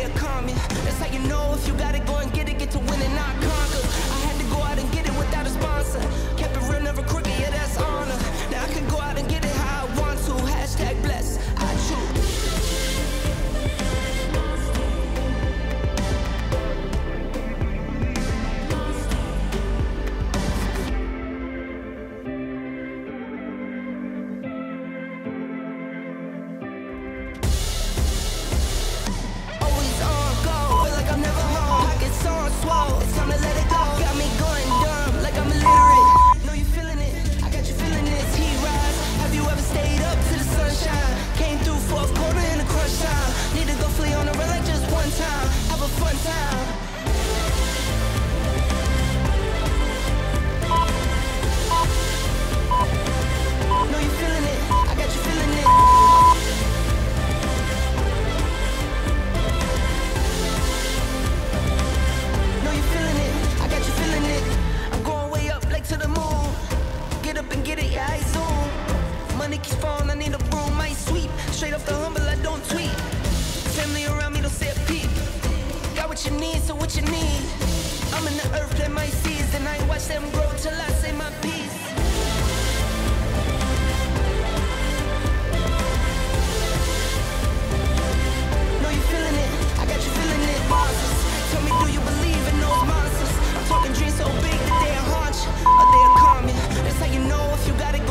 say a comment. That's how you know if you gotta go and get it, get to win and not conquer. I had to go out and get it without a sponsor. get it, yeah, I zoom. Money keeps falling, I need a broom, I sweep. Straight off the humble, I don't tweet. Family around me don't say a peep. Got what you need, so what you need. I'm in the earth, plant my seeds, and I watch them grow till I say my piece. Know you feeling it, I got you feeling it. Monsters, tell me, do you believe in those monsters? I'm talking dreams so big that they are haunt you, they are calm That's how you know you gotta